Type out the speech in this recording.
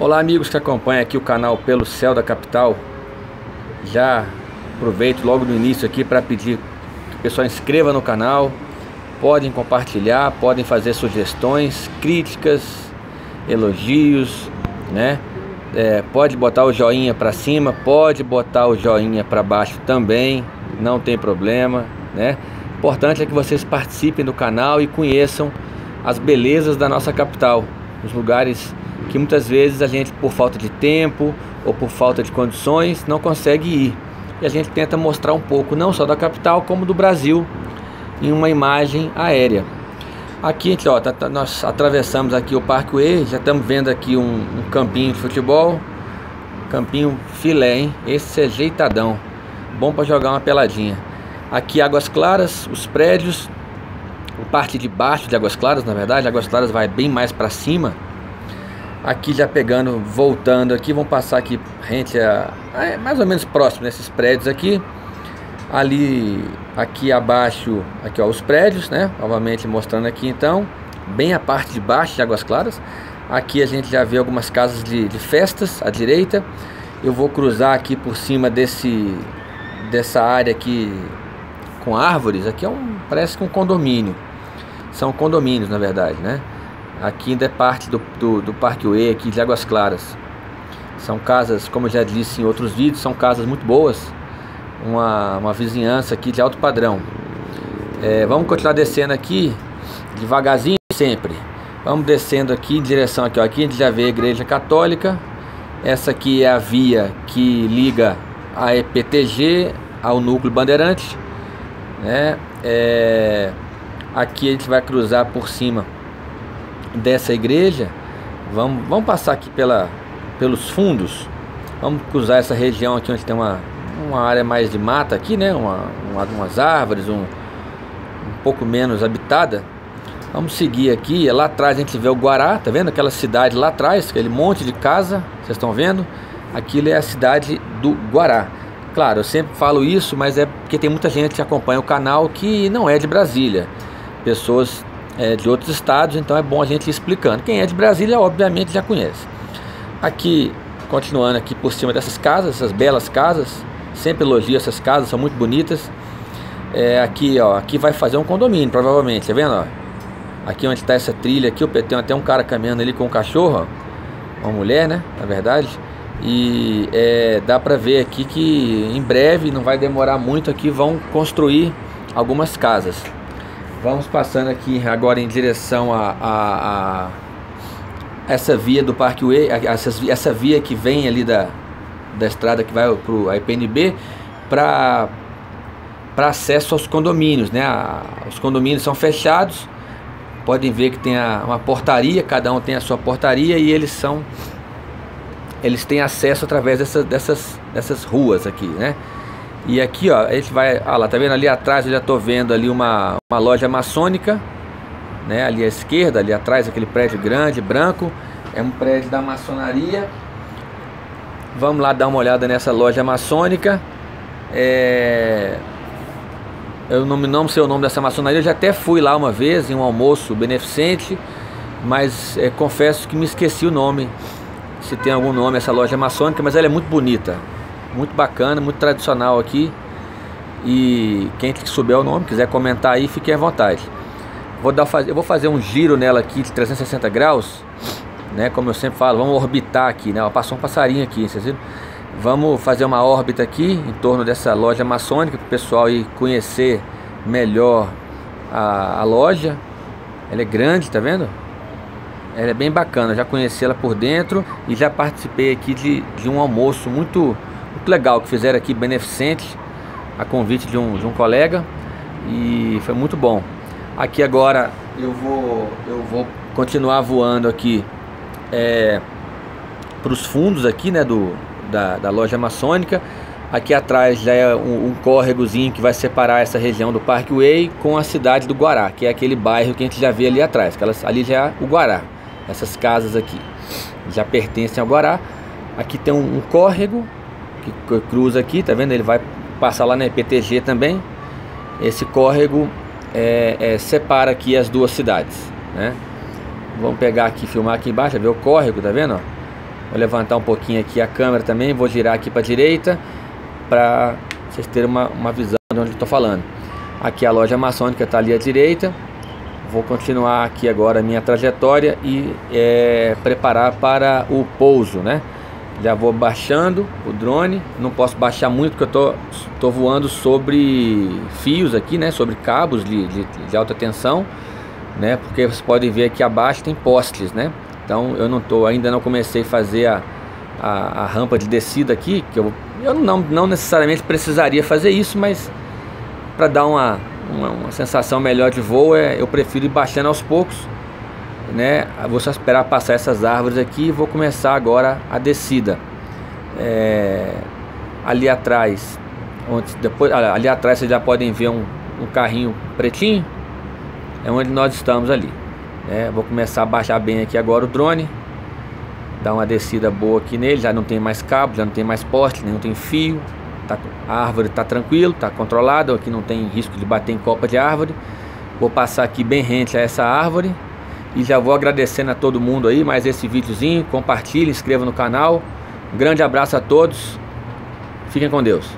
Olá amigos que acompanham aqui o canal Pelo Céu da Capital Já aproveito logo no início aqui para pedir que o pessoal inscreva no canal Podem compartilhar, podem fazer sugestões, críticas, elogios né? É, pode botar o joinha para cima, pode botar o joinha para baixo também, não tem problema, né? Importante é que vocês participem do canal e conheçam as belezas da nossa capital, os lugares que muitas vezes a gente, por falta de tempo ou por falta de condições, não consegue ir. E a gente tenta mostrar um pouco, não só da capital, como do Brasil, em uma imagem aérea. Aqui, ó, tá, tá, nós atravessamos aqui o Parkway, já estamos vendo aqui um, um, campinho de futebol, campinho filé, hein? Esse é ajeitadão, bom para jogar uma peladinha. Aqui Águas Claras, os prédios, parte de baixo de Águas Claras, na verdade, Águas Claras vai bem mais para cima, Aqui já pegando, voltando aqui, vão passar aqui rente a, a é mais ou menos próximo desses prédios aqui. Ali, aqui abaixo, aqui ó, os prédios, né? Novamente mostrando aqui então, bem a parte de baixo de Águas Claras. Aqui a gente já vê algumas casas de, de festas à direita. Eu vou cruzar aqui por cima desse dessa área aqui com árvores. Aqui é um parece que um condomínio. São condomínios na verdade, né? Aqui ainda é parte do, do, do Parkway aqui de Águas Claras. São casas, como eu já disse em outros vídeos, são casas muito boas. Uma, uma vizinhança aqui de alto padrão. É, vamos continuar descendo aqui, devagarzinho sempre. Vamos descendo aqui em direção aqui, ó. Aqui a gente já vê a igreja católica. Essa aqui é a via que liga a EPTG ao núcleo bandeirante. Né? É, aqui a gente vai cruzar por cima dessa igreja, vamos, vamos passar aqui pela, pelos fundos, vamos cruzar essa região aqui onde tem uma, uma área mais de mata aqui, né? Uma, uma umas árvores, um, um pouco menos habitada. Vamos seguir aqui, lá atrás a gente vê o Guará, tá vendo aquela cidade lá atrás, aquele monte de casa, vocês estão vendo? Aquilo é a cidade do Guará. Claro, eu sempre falo isso, mas é porque tem muita gente que acompanha o canal que não é de Brasília. Pessoas é, de outros estados, então é bom a gente ir explicando. Quem é de Brasília, obviamente, já conhece. Aqui, continuando aqui por cima dessas casas, essas belas casas, sempre elogio essas casas, são muito bonitas. É, aqui, ó, aqui vai fazer um condomínio, provavelmente, tá vendo? Ó? Aqui onde está essa trilha aqui, tem até um cara caminhando ali com um cachorro, ó, uma mulher, né, na verdade. E é, dá para ver aqui que em breve, não vai demorar muito aqui, vão construir algumas casas. Vamos passando aqui agora em direção a, a, a essa via do Parkway, essa, essa via que vem ali da, da estrada que vai para o IPNB para para acesso aos condomínios, né? A, os condomínios são fechados, podem ver que tem a, uma portaria, cada um tem a sua portaria e eles são eles têm acesso através dessa, dessas dessas ruas aqui, né? E aqui, ó, a gente vai, ah lá, tá vendo ali atrás, eu já tô vendo ali uma, uma loja maçônica, né? Ali à esquerda, ali atrás, aquele prédio grande, branco, é um prédio da maçonaria. Vamos lá dar uma olhada nessa loja maçônica. É... Eu não, não sei o nome dessa maçonaria, eu já até fui lá uma vez em um almoço beneficente, mas é, confesso que me esqueci o nome, se tem algum nome essa loja maçônica, mas ela é muito bonita muito bacana, muito tradicional aqui. E quem souber o nome, quiser comentar aí, fique à vontade. Vou dar, eu vou fazer um giro nela aqui de 360 graus, né? Como eu sempre falo, vamos orbitar aqui, né? Passou um passarinho aqui, vocês viram? Vamos fazer uma órbita aqui em torno dessa loja maçônica para o pessoal ir conhecer melhor a, a, loja. Ela é grande, tá vendo? Ela é bem bacana, já conheci ela por dentro e já participei aqui de, de um almoço muito muito legal que fizeram aqui beneficente a convite de um, de um colega e foi muito bom. Aqui agora eu vou eu vou continuar voando aqui é, para os fundos aqui né do da, da loja maçônica. Aqui atrás já é um, um córregozinho que vai separar essa região do Parkway com a cidade do Guará, que é aquele bairro que a gente já vê ali atrás. Aquelas, ali já é o Guará. Essas casas aqui já pertencem ao Guará. Aqui tem um, um córrego que cruza aqui, tá vendo? Ele vai passar lá na EPTG também. Esse córrego é, é, separa aqui as duas cidades, né? Vamos pegar aqui, filmar aqui embaixo, ver o córrego, tá vendo? Vou levantar um pouquinho aqui a câmera também, vou girar aqui para direita para vocês terem uma, uma visão de onde estou falando. Aqui a loja maçônica está ali à direita. Vou continuar aqui agora a minha trajetória e é, preparar para o pouso, né? Já vou baixando o drone, não posso baixar muito porque eu tô, tô voando sobre fios aqui, né? Sobre cabos de, de, de alta tensão, né? Porque vocês podem ver aqui abaixo tem postes, né? Então eu não tô, ainda não comecei a fazer a, a, a rampa de descida aqui, que eu, eu não, não necessariamente precisaria fazer isso, mas para dar uma, uma, uma, sensação melhor de voo, é, eu prefiro ir baixando aos poucos, né? Vou só esperar passar essas árvores aqui e vou começar agora a descida. É, ali atrás, onde, depois, ali atrás vocês já podem ver um, um carrinho pretinho, é onde nós estamos ali. É, vou começar a baixar bem aqui agora o drone. Dar uma descida boa aqui nele. Já não tem mais cabo, já não tem mais poste, não tem fio. Tá, a árvore está tranquilo, está controlada. Aqui não tem risco de bater em copa de árvore. Vou passar aqui bem rente a essa árvore. E já vou agradecendo a todo mundo aí mais esse videozinho. Compartilhe, inscreva no canal. Um grande abraço a todos. Fiquem com Deus.